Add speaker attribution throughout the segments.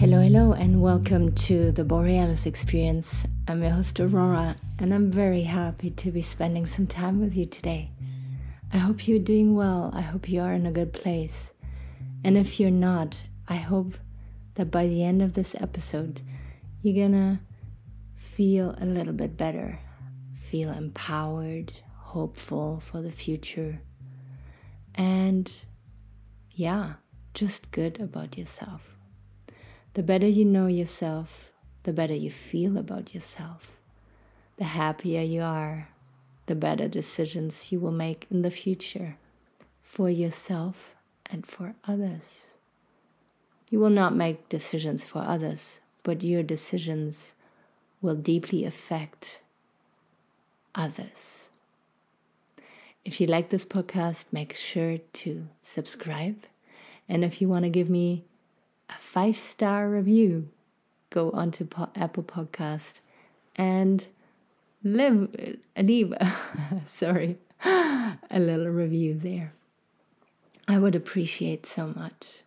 Speaker 1: Hello, hello, and welcome to the Borealis Experience. I'm your host, Aurora, and I'm very happy to be spending some time with you today. I hope you're doing well. I hope you are in a good place. And if you're not, I hope that by the end of this episode, you're gonna feel a little bit better, feel empowered, hopeful for the future, and yeah, just good about yourself. The better you know yourself, the better you feel about yourself. The happier you are, the better decisions you will make in the future for yourself and for others. You will not make decisions for others, but your decisions will deeply affect others. If you like this podcast, make sure to subscribe. And if you want to give me a five star review, go onto po- Apple Podcast and leave, leave sorry, a little review there. I would appreciate so much.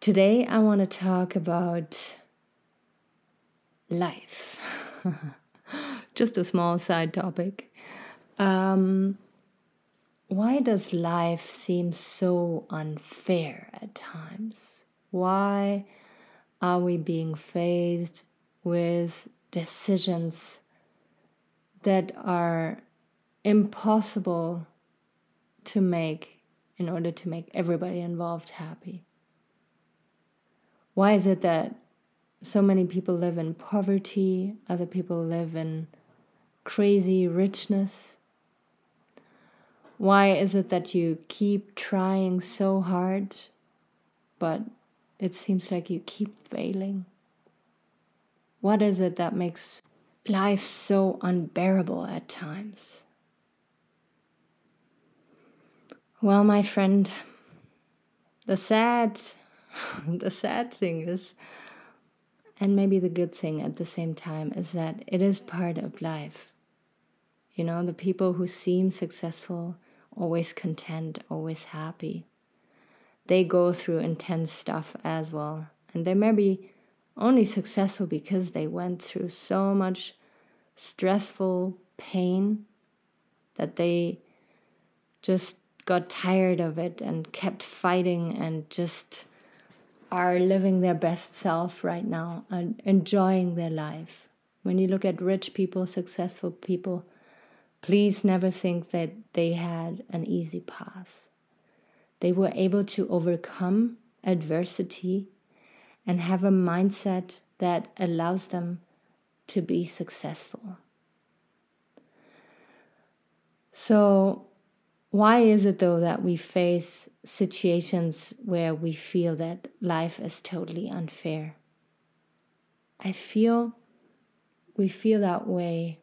Speaker 1: Today, I want to talk about life. Just a small side topic. Um, why does life seem so unfair at times? Why are we being faced with decisions that are impossible to make in order to make everybody involved happy? Why is it that so many people live in poverty, other people live in crazy richness? Why is it that you keep trying so hard, but it seems like you keep failing? What is it that makes life so unbearable at times? Well, my friend, the sad the sad thing is and maybe the good thing at the same time is that it is part of life. You know, the people who seem successful, always content, always happy, they go through intense stuff as well. And they may be only successful because they went through so much stressful pain that they just got tired of it and kept fighting and just are living their best self right now and enjoying their life. When you look at rich people, successful people, please never think that they had an easy path. They were able to overcome adversity and have a mindset that allows them to be successful. So, why is it though that we face situations where we feel that life is totally unfair? I feel we feel that way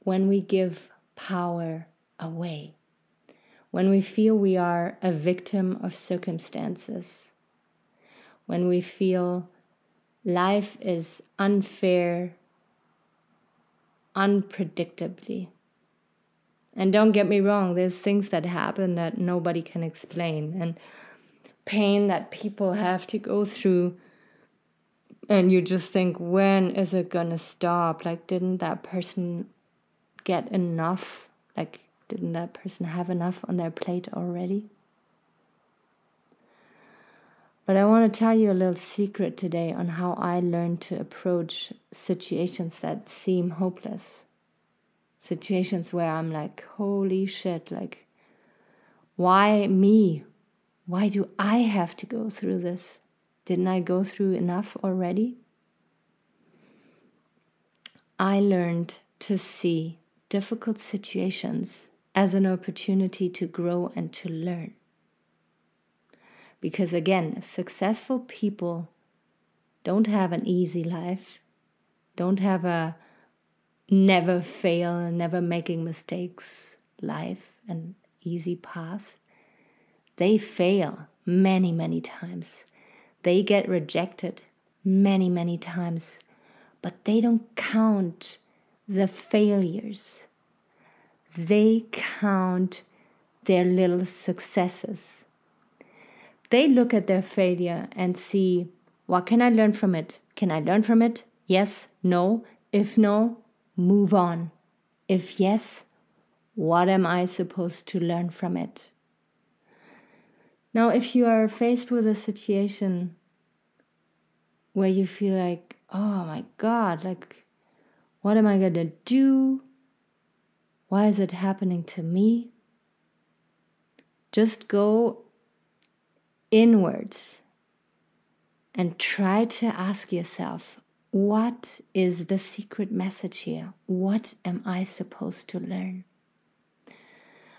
Speaker 1: when we give power away, when we feel we are a victim of circumstances, when we feel life is unfair unpredictably. And don't get me wrong, there's things that happen that nobody can explain, and pain that people have to go through. And you just think, when is it gonna stop? Like, didn't that person get enough? Like, didn't that person have enough on their plate already? But I want to tell you a little secret today on how I learned to approach situations that seem hopeless situations where I'm like, holy shit, like, why me? Why do I have to go through this? Didn't I go through enough already? I learned to see difficult situations as an opportunity to grow and to learn. Because again, successful people don't have an easy life, don't have a never fail, never making mistakes life, an easy path. They fail many, many times. They get rejected many, many times, but they don't count the failures. They count their little successes. They look at their failure and see What can I learn from it? Can I learn from it? Yes, no. If no, move on. If yes, what am I supposed to learn from it? Now, if you are faced with a situation where you feel like, oh my God, like, what am I going to do? Why is it happening to me? Just go inwards and try to ask yourself what is the secret message here? What am I supposed to learn?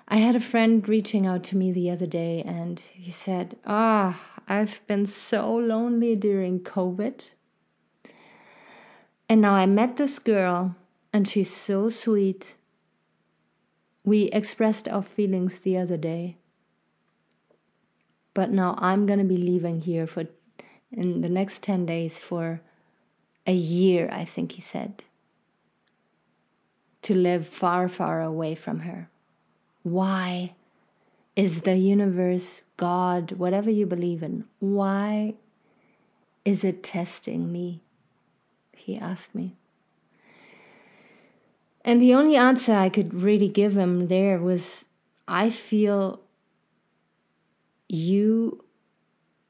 Speaker 1: I had a friend reaching out to me the other day and he said, Ah, oh, I've been so lonely during COVID. And now I met this girl and she's so sweet. We expressed our feelings the other day. But now I'm going to be leaving here for in the next 10 days for a year, I think he said, to live far, far away from her. Why is the universe, God, whatever you believe in, why is it testing me? He asked me. And the only answer I could really give him there was I feel you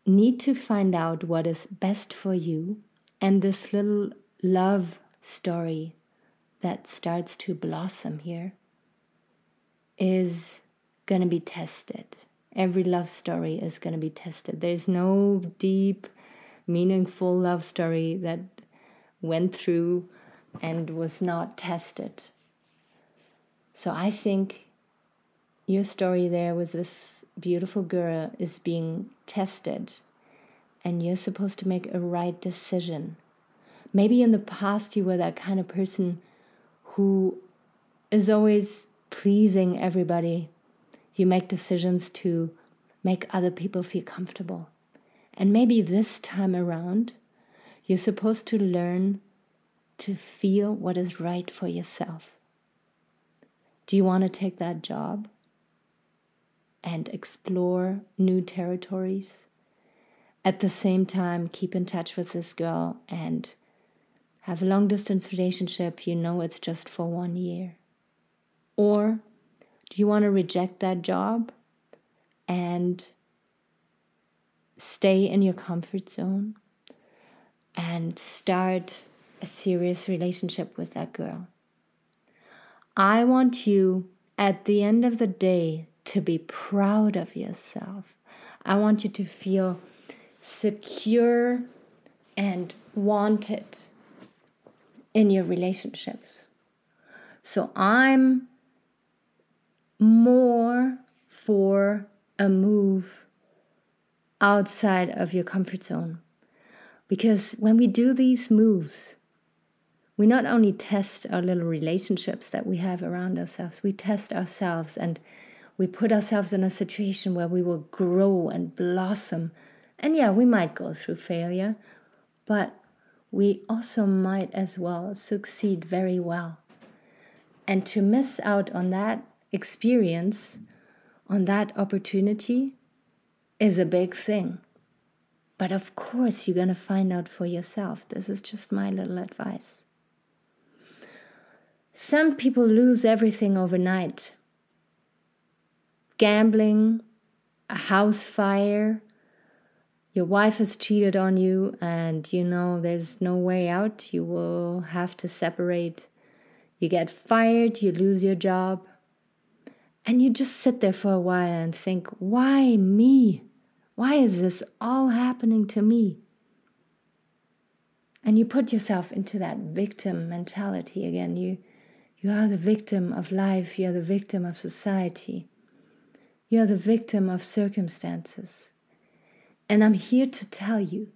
Speaker 1: need to find out what is best for you and this little love story that starts to blossom here is going to be tested. Every love story is going to be tested. There's no deep, meaningful love story that went through and was not tested. So I think your story there with this beautiful girl is being tested and you're supposed to make a right decision. Maybe in the past you were that kind of person who is always pleasing everybody. You make decisions to make other people feel comfortable. And maybe this time around, you're supposed to learn to feel what is right for yourself. Do you want to take that job and explore new territories? at the same time keep in touch with this girl and have a long distance relationship, you know it's just for one year? Or do you want to reject that job and stay in your comfort zone and start a serious relationship with that girl? I want you at the end of the day to be proud of yourself. I want you to feel secure and wanted in your relationships. So I'm more for a move outside of your comfort zone. Because when we do these moves, we not only test our little relationships that we have around ourselves, we test ourselves and we put ourselves in a situation where we will grow and blossom and yeah, we might go through failure, but we also might as well succeed very well. And to miss out on that experience, on that opportunity, is a big thing. But of course, you're going to find out for yourself. This is just my little advice. Some people lose everything overnight gambling, a house fire, your wife has cheated on you and you know there's no way out, you will have to separate. You get fired, you lose your job. And you just sit there for a while and think, why me? Why is this all happening to me? And you put yourself into that victim mentality again. You, you are the victim of life, you are the victim of society, you are the victim of circumstances. And I'm here to tell you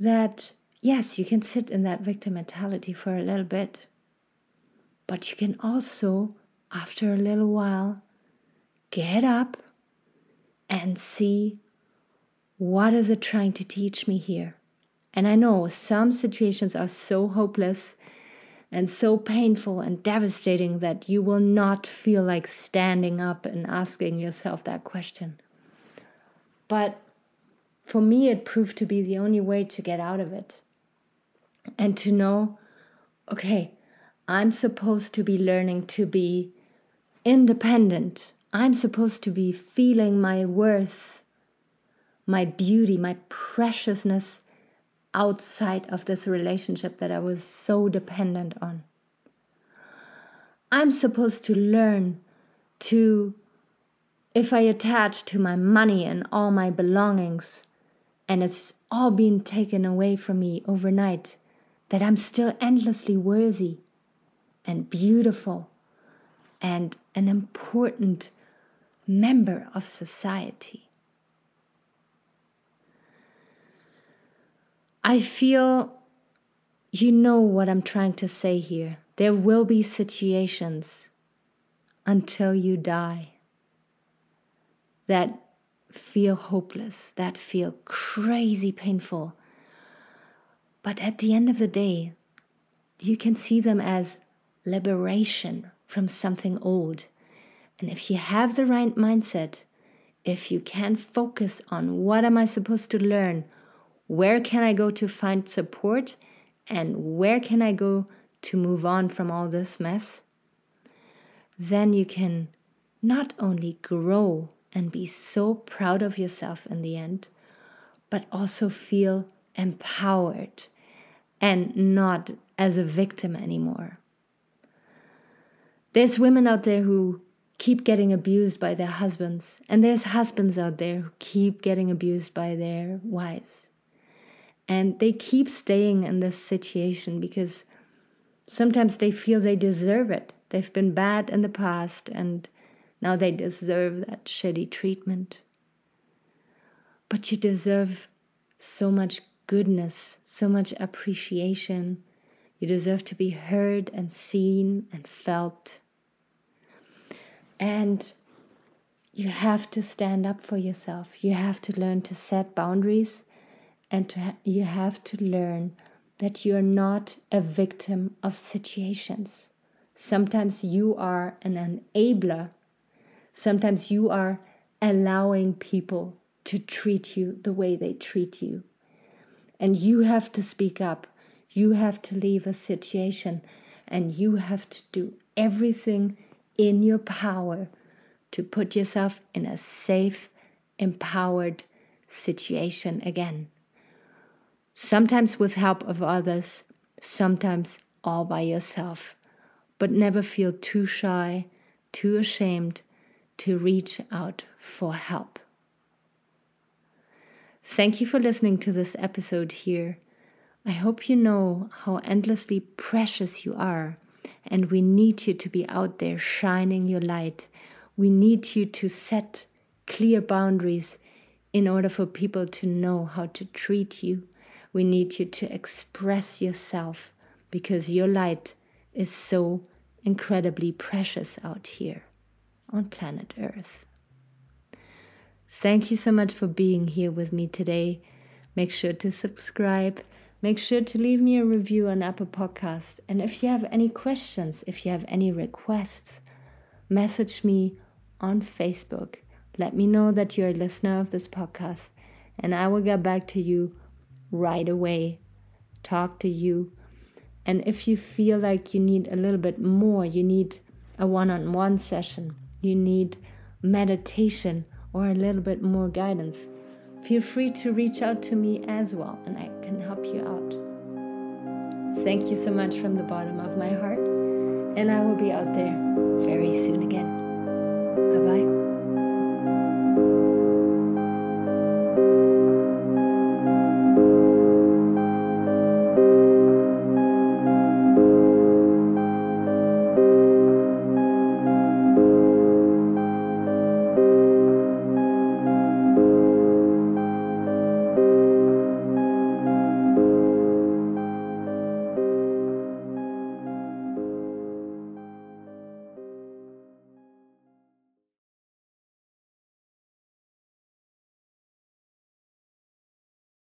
Speaker 1: that yes, you can sit in that victim mentality for a little bit, but you can also, after a little while, get up and see what is it trying to teach me here. And I know some situations are so hopeless and so painful and devastating that you will not feel like standing up and asking yourself that question. But for me, it proved to be the only way to get out of it. And to know, okay, I'm supposed to be learning to be independent. I'm supposed to be feeling my worth, my beauty, my preciousness outside of this relationship that I was so dependent on. I'm supposed to learn to, if I attach to my money and all my belongings, and it's all being taken away from me overnight, that I'm still endlessly worthy and beautiful and an important member of society. I feel you know what I'm trying to say here. There will be situations until you die that feel hopeless, that feel crazy painful. But at the end of the day, you can see them as liberation from something old. And if you have the right mindset, if you can focus on what am I supposed to learn, where can I go to find support, and where can I go to move on from all this mess, then you can not only grow and be so proud of yourself in the end, but also feel empowered and not as a victim anymore. There's women out there who keep getting abused by their husbands, and there's husbands out there who keep getting abused by their wives. And they keep staying in this situation because sometimes they feel they deserve it. They've been bad in the past and now they deserve that shitty treatment. But you deserve so much goodness, so much appreciation. You deserve to be heard and seen and felt. And you have to stand up for yourself. You have to learn to set boundaries and ha- you have to learn that you're not a victim of situations. Sometimes you are an enabler Sometimes you are allowing people to treat you the way they treat you. And you have to speak up. You have to leave a situation and you have to do everything in your power to put yourself in a safe, empowered situation again. Sometimes with help of others, sometimes all by yourself. But never feel too shy, too ashamed to reach out for help. Thank you for listening to this episode here. I hope you know how endlessly precious you are, and we need you to be out there shining your light. We need you to set clear boundaries in order for people to know how to treat you. We need you to express yourself because your light is so incredibly precious out here on planet Earth. Thank you so much for being here with me today. Make sure to subscribe. Make sure to leave me a review on Apple Podcasts. And if you have any questions, if you have any requests, message me on Facebook. Let me know that you're a listener of this podcast, and I will get back to you right away. Talk to you. And if you feel like you need a little bit more, you need a one on one session, you need meditation or a little bit more guidance, feel free to reach out to me as well and I can help you out. Thank you so much from the bottom of my heart, and I will be out there very soon